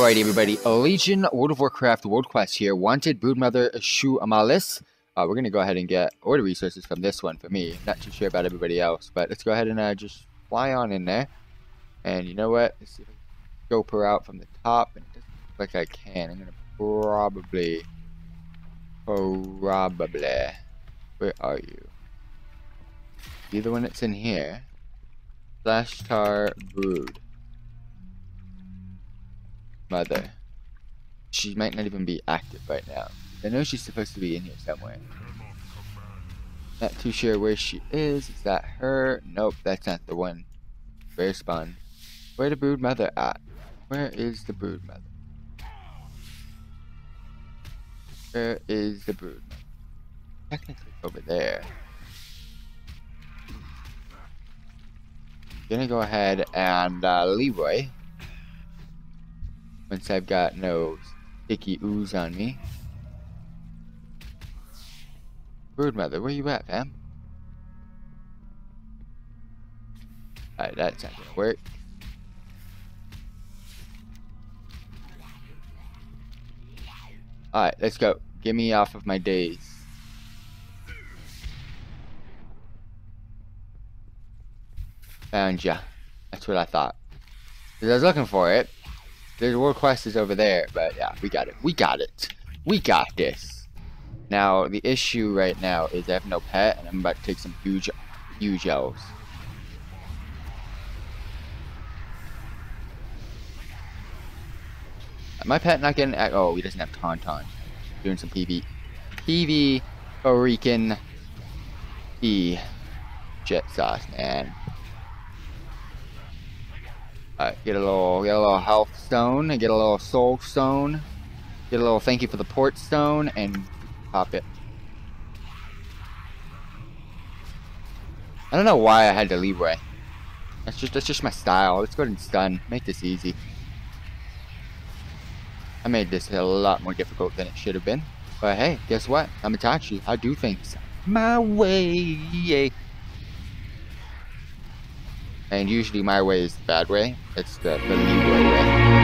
Alright everybody, Legion World of Warcraft World Quest here. Wanted Broodmother Shu Amalis. Uh, we're to go ahead and get order resources from this one for me. Not too sure about everybody else, but let's go ahead and uh, just fly on in there. And you know what? Let's see if I can scope her out from the top. And it doesn't look like I can. I'm to probably... Probably... Where are you? The one that's in here. Flashtar Brood mother. She might not even be active right now. I know she's supposed to be in here somewhere. Not too sure where she is. Is that her? Nope, that's not the one. Where spawn? Where the brood mother at? Where is the brood mother? Where is the brood mother? Technically over there. Gonna go ahead and uh, Leroy once I've got no sticky ooze on me. Broodmother, where you at, fam? Alright, that's not gonna work. Alright, let's go. Get me off of my days. Found ya. That's what I thought. Because I was looking for it. There's world quest is over there, but yeah, we got it. We got it. We got this. Now, the issue right now is I have no pet, and I'm about to take some huge, huge L's. My pet not getting... At oh, he doesn't have Tauntaun. Doing some PV. PV freaking E. Jet sauce, man. Uh, get a little, get a little health stone, get a little soul stone, get a little thank you for the port stone, and pop it. I don't know why I had to Leroy. That's just that's just my style. Let's go ahead and stun. Make this easy. I made this a lot more difficult than it should have been. But hey, guess what? I'm Itachi. I do things my way. And usually my way is the bad way. It's the, the Leroy way.